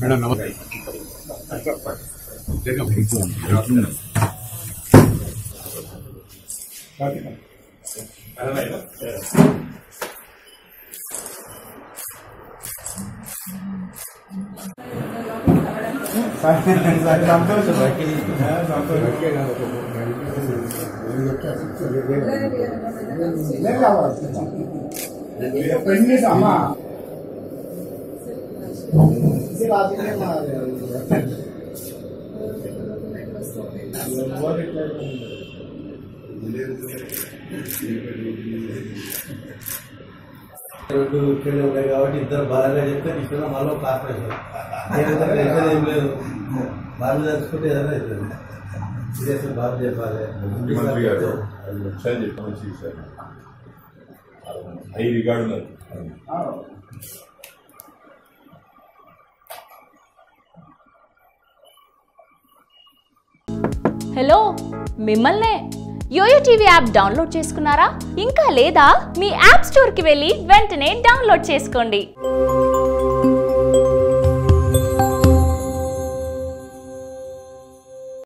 Madam నమస్తే రెండు ఇక్కడే ఉన్నాయి కాబట్టి ఇద్దరు బలంగా చెప్తే ఇచ్చిన మళ్ళీ కార్పొరేషన్ ఏదైనా టెన్షన్ ఏం లేదు బాగా తెలుసుకుంటే ఏదైనా అవుతుంది ఇది అసలు బాగా చెప్పాలి ముఖ్యమంత్రి గారు ఒకసారి చెప్పమని చేశారు హై రికార్డు హలో మిమ్మల్నే యోయో టీవీ యాప్ డౌన్లోడ్ చేసుకున్నారా? ఇంకా లేదా? మీ యాప్ స్టోర్కి వెళ్ళి వెంటనే డౌన్లోడ్ చేసుకోండి.